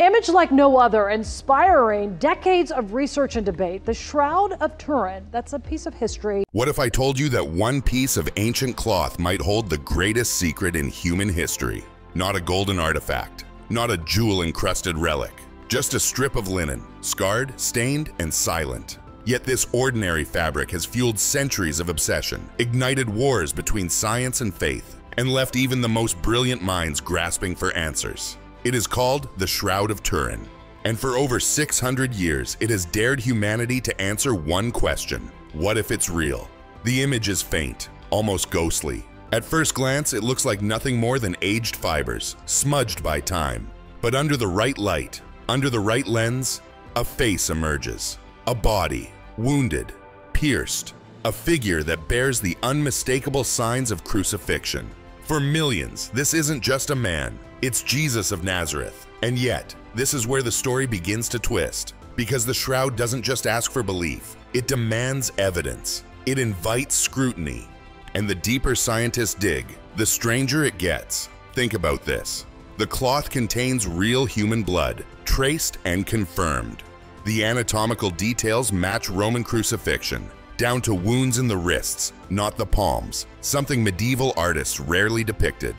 Image like no other, inspiring decades of research and debate. The Shroud of Turin, that's a piece of history. What if I told you that one piece of ancient cloth might hold the greatest secret in human history? Not a golden artifact, not a jewel-encrusted relic, just a strip of linen, scarred, stained, and silent. Yet this ordinary fabric has fueled centuries of obsession, ignited wars between science and faith, and left even the most brilliant minds grasping for answers. It is called the Shroud of Turin, and for over 600 years it has dared humanity to answer one question. What if it's real? The image is faint, almost ghostly. At first glance, it looks like nothing more than aged fibers, smudged by time. But under the right light, under the right lens, a face emerges. A body, wounded, pierced, a figure that bears the unmistakable signs of crucifixion. For millions, this isn't just a man, it's Jesus of Nazareth. And yet, this is where the story begins to twist. Because the shroud doesn't just ask for belief, it demands evidence. It invites scrutiny. And the deeper scientists dig, the stranger it gets. Think about this. The cloth contains real human blood, traced and confirmed. The anatomical details match Roman crucifixion, down to wounds in the wrists, not the palms, something medieval artists rarely depicted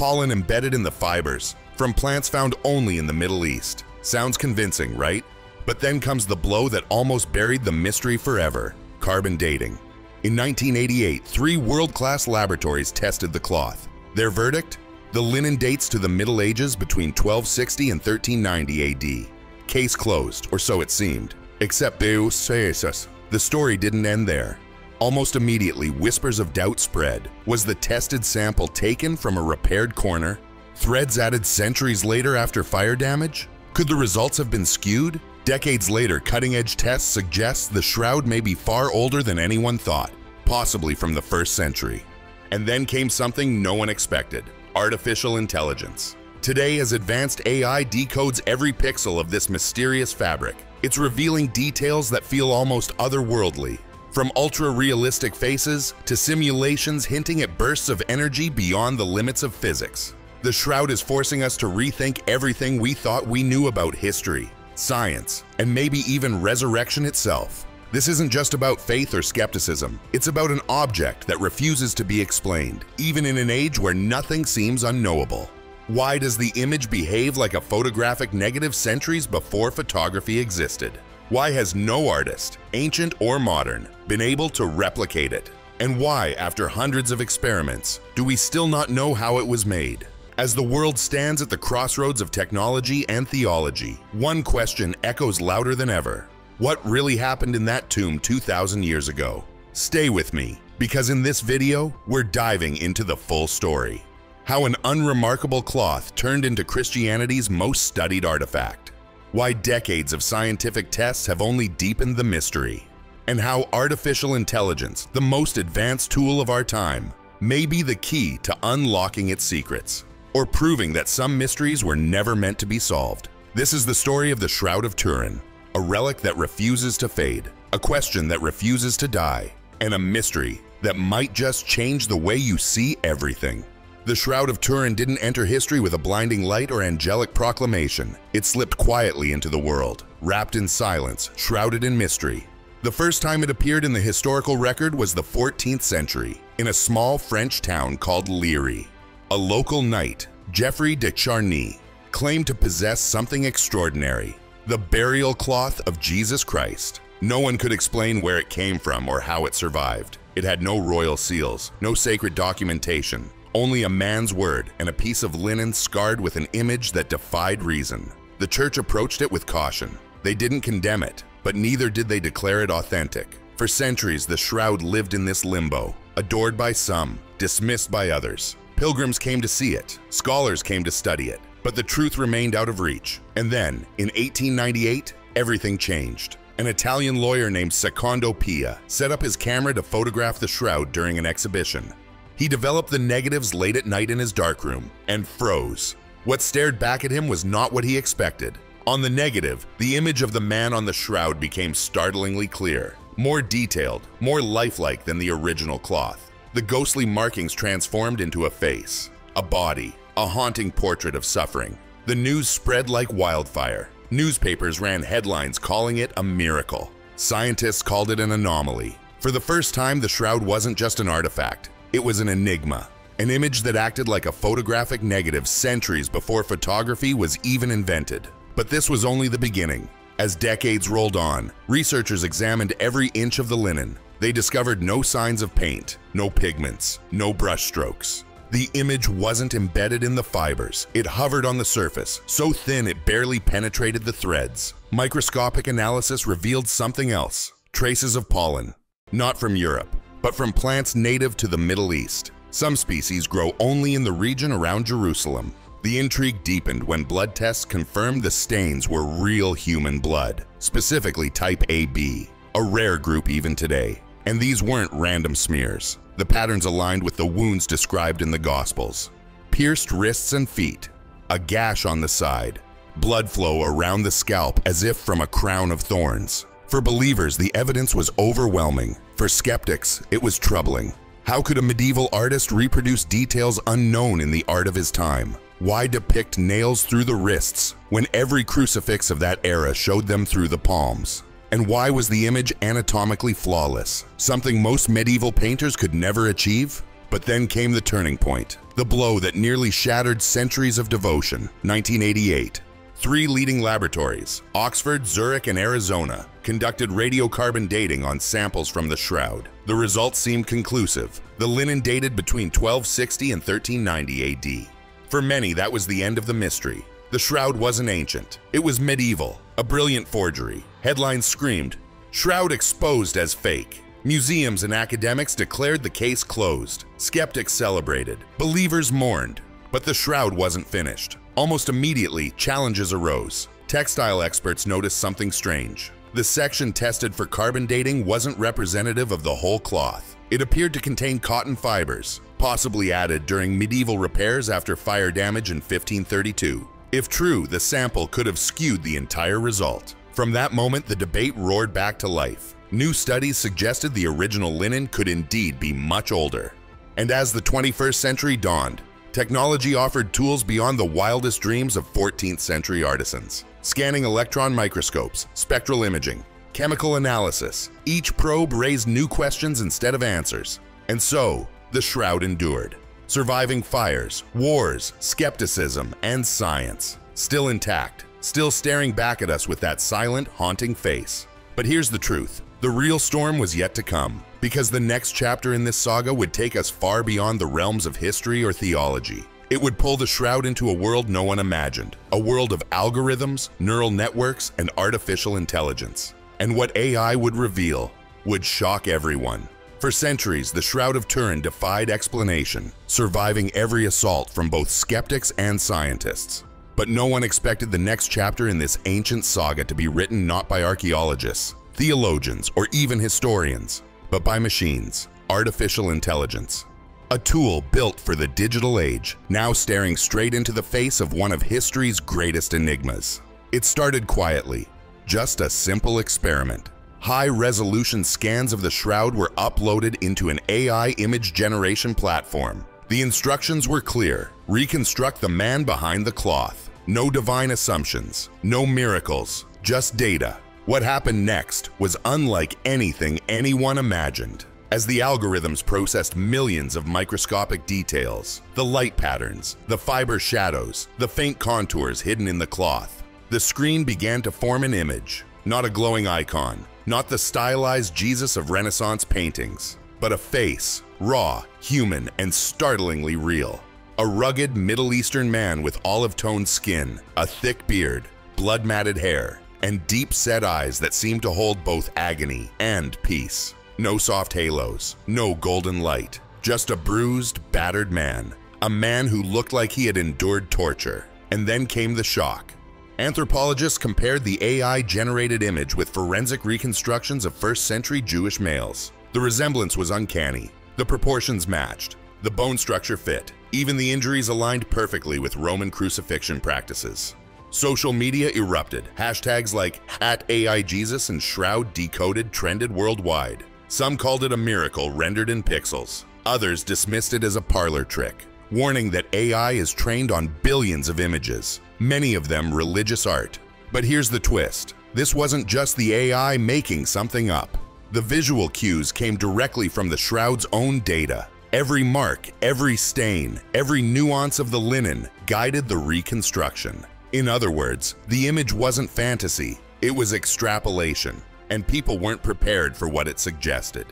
pollen embedded in the fibers from plants found only in the Middle East. Sounds convincing, right? But then comes the blow that almost buried the mystery forever, carbon dating. In 1988, three world-class laboratories tested the cloth. Their verdict? The linen dates to the Middle Ages between 1260 and 1390 AD. Case closed, or so it seemed. Except Deus Jesus. The story didn't end there. Almost immediately, whispers of doubt spread. Was the tested sample taken from a repaired corner? Threads added centuries later after fire damage? Could the results have been skewed? Decades later, cutting-edge tests suggest the shroud may be far older than anyone thought, possibly from the first century. And then came something no one expected, artificial intelligence. Today, as advanced AI decodes every pixel of this mysterious fabric, it's revealing details that feel almost otherworldly, from ultra-realistic faces to simulations hinting at bursts of energy beyond the limits of physics. The Shroud is forcing us to rethink everything we thought we knew about history, science, and maybe even resurrection itself. This isn't just about faith or skepticism. It's about an object that refuses to be explained, even in an age where nothing seems unknowable. Why does the image behave like a photographic negative centuries before photography existed? Why has no artist, ancient or modern, been able to replicate it? And why, after hundreds of experiments, do we still not know how it was made? As the world stands at the crossroads of technology and theology, one question echoes louder than ever. What really happened in that tomb 2,000 years ago? Stay with me, because in this video, we're diving into the full story. How an unremarkable cloth turned into Christianity's most studied artifact why decades of scientific tests have only deepened the mystery, and how artificial intelligence, the most advanced tool of our time, may be the key to unlocking its secrets, or proving that some mysteries were never meant to be solved. This is the story of the Shroud of Turin, a relic that refuses to fade, a question that refuses to die, and a mystery that might just change the way you see everything. The Shroud of Turin didn't enter history with a blinding light or angelic proclamation. It slipped quietly into the world, wrapped in silence, shrouded in mystery. The first time it appeared in the historical record was the 14th century, in a small French town called Lirey. A local knight, Geoffrey de Charny, claimed to possess something extraordinary, the burial cloth of Jesus Christ. No one could explain where it came from or how it survived. It had no royal seals, no sacred documentation, only a man's word and a piece of linen scarred with an image that defied reason. The church approached it with caution. They didn't condemn it, but neither did they declare it authentic. For centuries, the shroud lived in this limbo, adored by some, dismissed by others. Pilgrims came to see it, scholars came to study it, but the truth remained out of reach. And then, in 1898, everything changed. An Italian lawyer named Secondo Pia set up his camera to photograph the shroud during an exhibition. He developed the negatives late at night in his darkroom and froze. What stared back at him was not what he expected. On the negative, the image of the man on the shroud became startlingly clear, more detailed, more lifelike than the original cloth. The ghostly markings transformed into a face, a body, a haunting portrait of suffering. The news spread like wildfire. Newspapers ran headlines calling it a miracle. Scientists called it an anomaly. For the first time, the shroud wasn't just an artifact, it was an enigma. An image that acted like a photographic negative centuries before photography was even invented. But this was only the beginning. As decades rolled on, researchers examined every inch of the linen. They discovered no signs of paint, no pigments, no brushstrokes. The image wasn't embedded in the fibers. It hovered on the surface, so thin it barely penetrated the threads. Microscopic analysis revealed something else. Traces of pollen. Not from Europe, but from plants native to the Middle East. Some species grow only in the region around Jerusalem. The intrigue deepened when blood tests confirmed the stains were real human blood, specifically type AB, a rare group even today. And these weren't random smears. The patterns aligned with the wounds described in the Gospels. Pierced wrists and feet, a gash on the side, blood flow around the scalp as if from a crown of thorns. For believers, the evidence was overwhelming. For skeptics, it was troubling. How could a medieval artist reproduce details unknown in the art of his time? Why depict nails through the wrists when every crucifix of that era showed them through the palms? And why was the image anatomically flawless, something most medieval painters could never achieve? But then came the turning point, the blow that nearly shattered centuries of devotion, 1988. Three leading laboratories, Oxford, Zurich, and Arizona, conducted radiocarbon dating on samples from the shroud. The results seemed conclusive. The linen dated between 1260 and 1390 AD. For many, that was the end of the mystery. The shroud wasn't ancient. It was medieval, a brilliant forgery. Headlines screamed, Shroud exposed as fake. Museums and academics declared the case closed. Skeptics celebrated. Believers mourned. But the shroud wasn't finished. Almost immediately, challenges arose. Textile experts noticed something strange. The section tested for carbon dating wasn't representative of the whole cloth. It appeared to contain cotton fibers, possibly added during medieval repairs after fire damage in 1532. If true, the sample could have skewed the entire result. From that moment, the debate roared back to life. New studies suggested the original linen could indeed be much older. And as the 21st century dawned, technology offered tools beyond the wildest dreams of 14th century artisans. Scanning electron microscopes, spectral imaging, chemical analysis, each probe raised new questions instead of answers. And so, the shroud endured, surviving fires, wars, skepticism, and science. Still intact, still staring back at us with that silent, haunting face. But here's the truth. The real storm was yet to come, because the next chapter in this saga would take us far beyond the realms of history or theology. It would pull the shroud into a world no one imagined, a world of algorithms, neural networks, and artificial intelligence. And what AI would reveal would shock everyone. For centuries, the Shroud of Turin defied explanation, surviving every assault from both skeptics and scientists. But no one expected the next chapter in this ancient saga to be written not by archaeologists, theologians, or even historians, but by machines, artificial intelligence. A tool built for the digital age, now staring straight into the face of one of history's greatest enigmas. It started quietly, just a simple experiment. High-resolution scans of the shroud were uploaded into an AI image generation platform. The instructions were clear. Reconstruct the man behind the cloth. No divine assumptions, no miracles, just data. What happened next was unlike anything anyone imagined. As the algorithms processed millions of microscopic details, the light patterns, the fiber shadows, the faint contours hidden in the cloth, the screen began to form an image, not a glowing icon, not the stylized Jesus of Renaissance paintings, but a face, raw, human, and startlingly real. A rugged Middle Eastern man with olive-toned skin, a thick beard, blood-matted hair, and deep-set eyes that seemed to hold both agony and peace. No soft halos, no golden light, just a bruised, battered man. A man who looked like he had endured torture. And then came the shock. Anthropologists compared the AI-generated image with forensic reconstructions of first-century Jewish males. The resemblance was uncanny. The proportions matched. The bone structure fit. Even the injuries aligned perfectly with Roman crucifixion practices. Social media erupted. Hashtags like #AIJesus and Shroud Decoded trended worldwide. Some called it a miracle rendered in pixels. Others dismissed it as a parlor trick. warning that AI is trained on billions of images, many of them religious art. But here's the twist. This wasn't just the AI making something up. The visual cues came directly from the shroud's own data. Every mark, every stain, every nuance of the linen guided the reconstruction. In other words, the image wasn't fantasy, it was extrapolation, and people weren't prepared for what it suggested.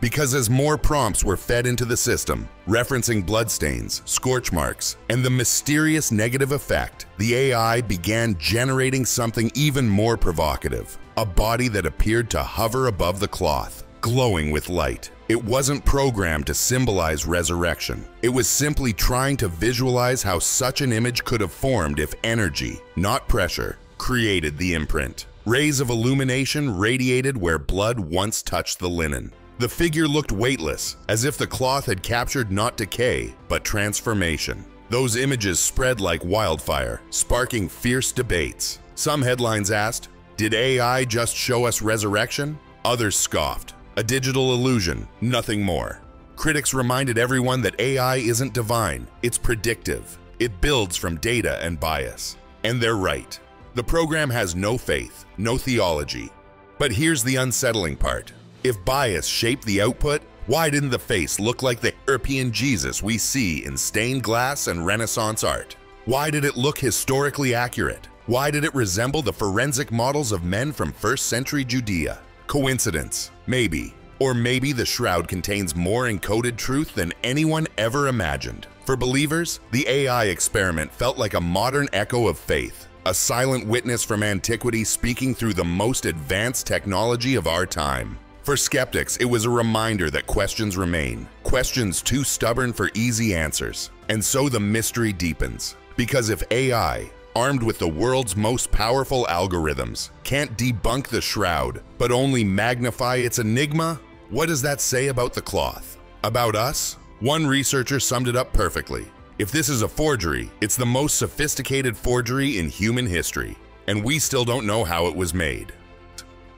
Because as more prompts were fed into the system, referencing bloodstains, scorch marks, and the mysterious negative effect, the AI began generating something even more provocative. A body that appeared to hover above the cloth, glowing with light. It wasn't programmed to symbolize resurrection. It was simply trying to visualize how such an image could have formed if energy, not pressure, created the imprint. Rays of illumination radiated where blood once touched the linen. The figure looked weightless, as if the cloth had captured not decay, but transformation. Those images spread like wildfire, sparking fierce debates. Some headlines asked, did AI just show us resurrection? Others scoffed, a digital illusion, nothing more. Critics reminded everyone that AI isn't divine, it's predictive. It builds from data and bias. And they're right. The program has no faith, no theology. But here's the unsettling part. If bias shaped the output, why didn't the face look like the European Jesus we see in stained glass and Renaissance art? Why did it look historically accurate? Why did it resemble the forensic models of men from first century Judea? Coincidence? Maybe. Or maybe the shroud contains more encoded truth than anyone ever imagined. For believers, the AI experiment felt like a modern echo of faith, a silent witness from antiquity speaking through the most advanced technology of our time. For skeptics, it was a reminder that questions remain, questions too stubborn for easy answers. And so the mystery deepens. Because if AI, armed with the world's most powerful algorithms, can't debunk the shroud, but only magnify its enigma? What does that say about the cloth? About us? One researcher summed it up perfectly. If this is a forgery, it's the most sophisticated forgery in human history, and we still don't know how it was made.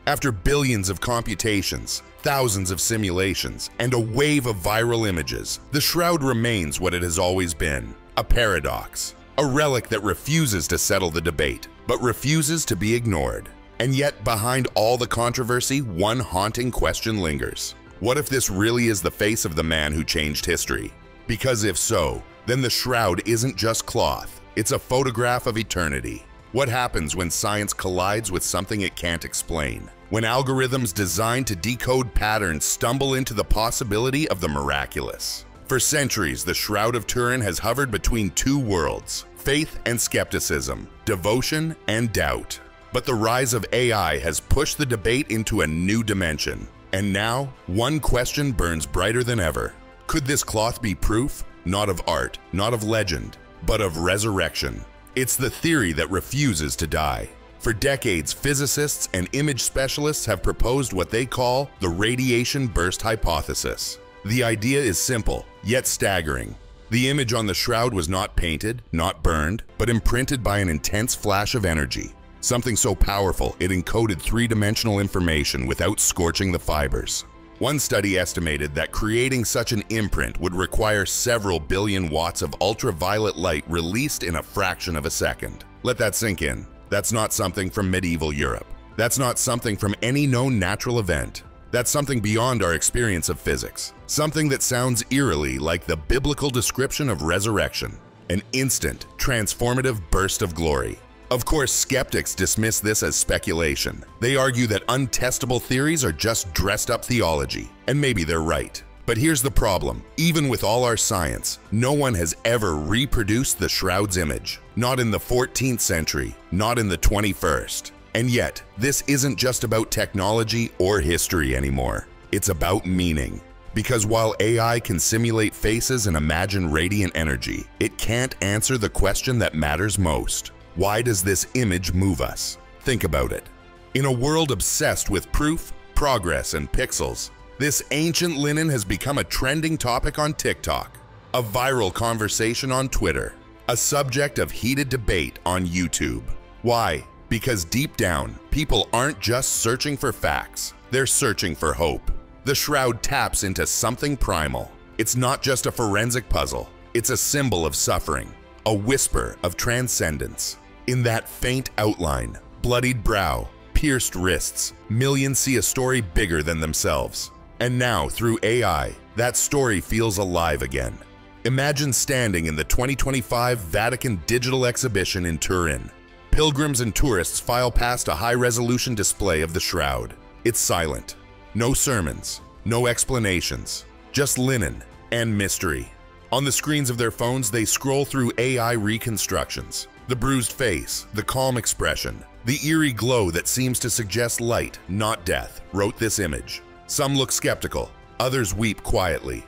After billions of computations, thousands of simulations, and a wave of viral images, the shroud remains what it has always been, a paradox. A relic that refuses to settle the debate, but refuses to be ignored. And yet, behind all the controversy, one haunting question lingers. What if this really is the face of the man who changed history? Because if so, then the shroud isn't just cloth, it's a photograph of eternity. What happens when science collides with something it can't explain? When algorithms designed to decode patterns stumble into the possibility of the miraculous? For centuries, the Shroud of Turin has hovered between two worlds, faith and skepticism, devotion and doubt. But the rise of AI has pushed the debate into a new dimension. And now, one question burns brighter than ever. Could this cloth be proof, not of art, not of legend, but of resurrection? It's the theory that refuses to die. For decades, physicists and image specialists have proposed what they call the radiation burst hypothesis. The idea is simple, yet staggering. The image on the shroud was not painted, not burned, but imprinted by an intense flash of energy. Something so powerful it encoded three-dimensional information without scorching the fibers. One study estimated that creating such an imprint would require several billion watts of ultraviolet light released in a fraction of a second. Let that sink in. That's not something from medieval Europe. That's not something from any known natural event. That's something beyond our experience of physics. Something that sounds eerily like the biblical description of resurrection. An instant, transformative burst of glory. Of course, skeptics dismiss this as speculation. They argue that untestable theories are just dressed up theology, and maybe they're right. But here's the problem. Even with all our science, no one has ever reproduced the Shroud's image. Not in the 14th century, not in the 21st. And yet, this isn't just about technology or history anymore. It's about meaning. Because while AI can simulate faces and imagine radiant energy, it can't answer the question that matters most. Why does this image move us? Think about it. In a world obsessed with proof, progress, and pixels, this ancient linen has become a trending topic on TikTok, a viral conversation on Twitter, a subject of heated debate on YouTube. Why? Because deep down, people aren't just searching for facts, they're searching for hope. The Shroud taps into something primal. It's not just a forensic puzzle, It's a symbol of suffering, a whisper of transcendence. In that faint outline, bloodied brow, pierced wrists, millions see a story bigger than themselves. And now, through AI, that story feels alive again. Imagine standing in the 2025 Vatican Digital Exhibition in Turin. Pilgrims and tourists file past a high-resolution display of the shroud. It's silent. No sermons, no explanations, just linen and mystery. On the screens of their phones, they scroll through AI reconstructions. The bruised face, the calm expression, the eerie glow that seems to suggest light, not death, wrote this image. Some look skeptical, others weep quietly.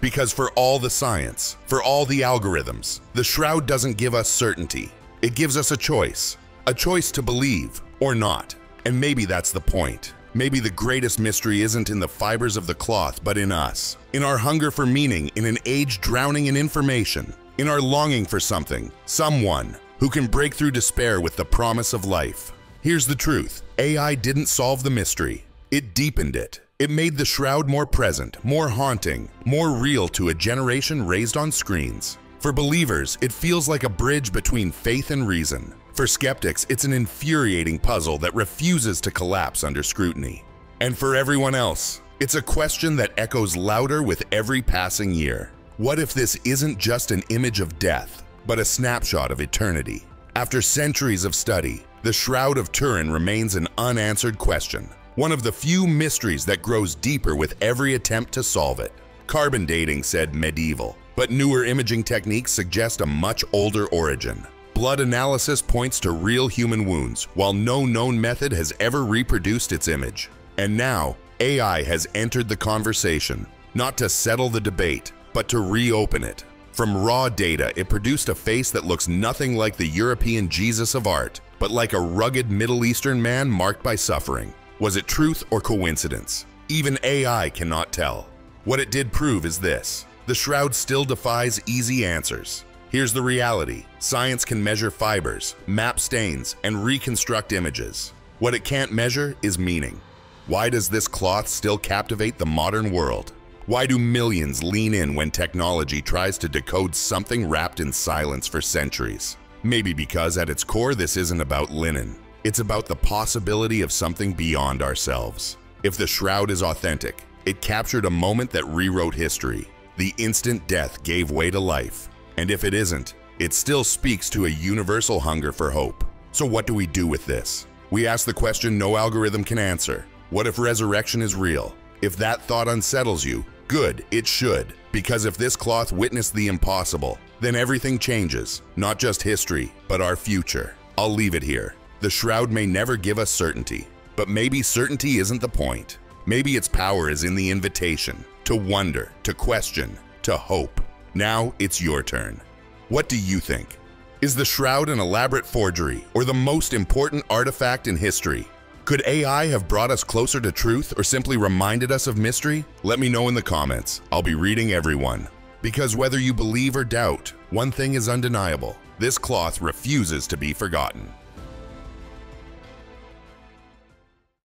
Because for all the science, for all the algorithms, the shroud doesn't give us certainty. It gives us a choice, a choice to believe or not. And maybe that's the point. Maybe the greatest mystery isn't in the fibers of the cloth, but in us. In our hunger for meaning in an age drowning in information. In our longing for something, someone, who can break through despair with the promise of life. Here's the truth. AI didn't solve the mystery. It deepened it. It made the shroud more present, more haunting, more real to a generation raised on screens. For believers, it feels like a bridge between faith and reason. For skeptics, it's an infuriating puzzle that refuses to collapse under scrutiny. And for everyone else, it's a question that echoes louder with every passing year. What if this isn't just an image of death, but a snapshot of eternity? After centuries of study, the Shroud of Turin remains an unanswered question, one of the few mysteries that grows deeper with every attempt to solve it. Carbon dating said medieval, but newer imaging techniques suggest a much older origin. Blood analysis points to real human wounds, while no known method has ever reproduced its image. And now, AI has entered the conversation, not to settle the debate, but to reopen it. From raw data, it produced a face that looks nothing like the European Jesus of art, but like a rugged Middle Eastern man marked by suffering. Was it truth or coincidence? Even AI cannot tell. What it did prove is this. The shroud still defies easy answers. Here's the reality. Science can measure fibers, map stains, and reconstruct images. What it can't measure is meaning. Why does this cloth still captivate the modern world? Why do millions lean in when technology tries to decode something wrapped in silence for centuries? Maybe because at its core this isn't about linen. It's about the possibility of something beyond ourselves. If the shroud is authentic, it captured a moment that rewrote history. The instant death gave way to life, and if it isn't, it still speaks to a universal hunger for hope. So what do we do with this? We ask the question no algorithm can answer. What if resurrection is real? If that thought unsettles you, good, it should. Because if this cloth witnessed the impossible, then everything changes. Not just history, but our future. I'll leave it here. The shroud may never give us certainty, but maybe certainty isn't the point. Maybe its power is in the invitation to wonder, to question, to hope. Now it's your turn. What do you think? Is the shroud an elaborate forgery or the most important artifact in history? Could AI have brought us closer to truth or simply reminded us of mystery? Let me know in the comments. I'll be reading everyone. Because whether you believe or doubt, one thing is undeniable. This cloth refuses to be forgotten.